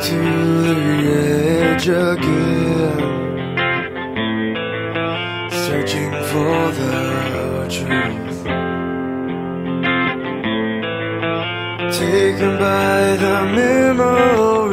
to the edge again, searching for the truth. Taken by the memory.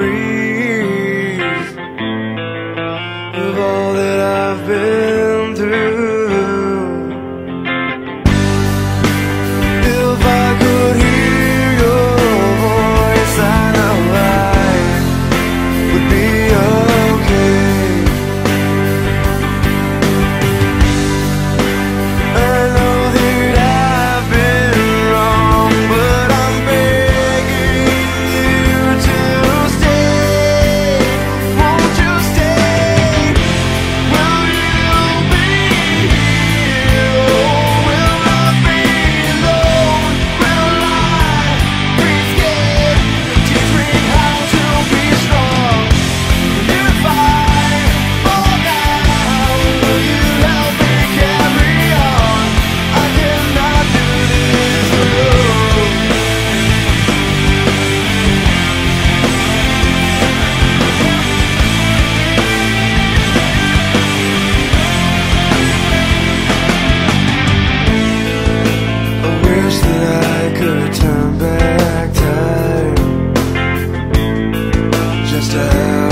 now